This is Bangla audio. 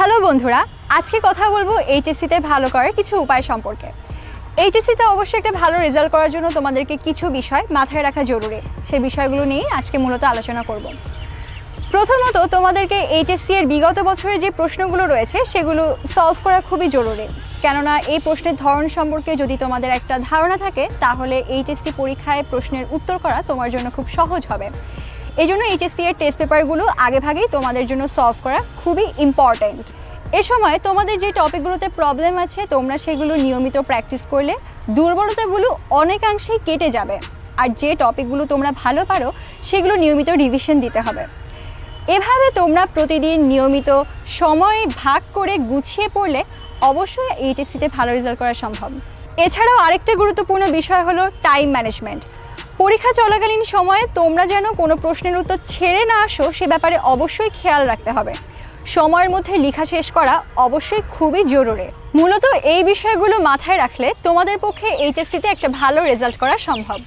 হ্যালো বন্ধুরা, আজকে কথা বলব এইচএসসিতে ভালো করার কিছু উপায় সম্পর্কে। এইচএসসিতে অবশ্যই একটা ভালো রেজাল্ট করার জন্য তোমাদেরকে কিছু বিষয় মাথায় রাখা জরুরি। সেই বিষয়গুলো নিয়ে আজকে মূলত আলোচনা করব। প্রথমত, তোমাদেরকে এইচএসসি এর বিগত বছরের যে প্রশ্নগুলো রয়েছে, সেগুলো সলভ করা খুবই জরুরি। কেননা, এই প্রশ্নের ধরন সম্পর্কে যদি তোমাদের একটা ধারণা থাকে, তাহলে এইচএসসি পরীক্ষায় প্রশ্নের উত্তর করা তোমার জন্য খুব সহজ হবে। এই জন্য এইচএসসি এর টেস্ট পেপারগুলো আগেভাগেই তোমাদের জন্য সলভ করা খুবই ইম্পর্ট্যান্ট এ সময় তোমাদের যে টপিকগুলোতে প্রবলেম আছে, তোমরা সেগুলো নিয়মিত প্র্যাকটিস করলে দুর্বলতাগুলো অনেকাংশেই কেটে যাবে। আর যে টপিকগুলো তোমরা ভালো পারো, সেগুলো নিয়মিত রিভিশন দিতে হবে। এভাবে তোমরা প্রতিদিন নিয়মিত সময় ভাগ করে গুছিয়ে পড়লে অবশ্যই এইচএসসিতে ভালো রেজাল্ট করা সম্ভব। এছাড়াও আরেকটা গুরুত্বপূর্ণ বিষয় হলো টাইম ম্যানেজমেন্ট পরীক্ষা চলাকালীন সময়ে তোমরা যেন কোনো প্রশ্নের উত্তর ছেড়ে না আসো, সে ব্যাপারে অবশ্যই খেয়াল রাখতে হবে। সময়ের মধ্যে লেখা শেষ করা অবশ্যই খুবই জরুরি। মূলত এই বিষয়গুলো মাথায় রাখলে তোমাদের পক্ষে এইচএসসিতে একটা ভালো রেজাল্ট করা সম্ভব।